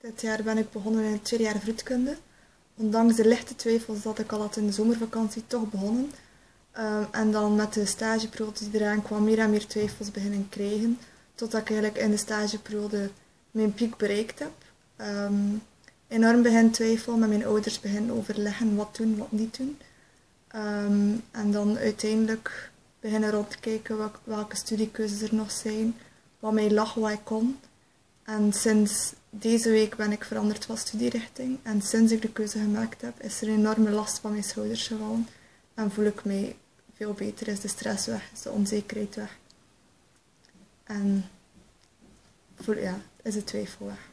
Dit jaar ben ik begonnen in het tweede jaar vroedkunde. Ondanks de lichte twijfels dat ik al had in de zomervakantie toch begonnen. Ehm, en dan met de stageperiode die eraan kwam, meer en meer twijfels beginnen krijgen. Totdat ik eigenlijk in de stageperiode mijn piek bereikt heb. Ehm, enorm begin twijfel met mijn ouders beginnen overleggen wat doen, wat niet doen. Ehm, en dan uiteindelijk beginnen rondkijken welke, welke studiekeuzes er nog zijn, wat mij lag, wat ik kon. En sinds deze week ben ik veranderd van studierichting. En sinds ik de keuze gemaakt heb, is er een enorme last van mijn schouders gevallen. En voel ik mij veel beter, is de stress weg, is de onzekerheid weg. En voel, ja, is de twijfel weg.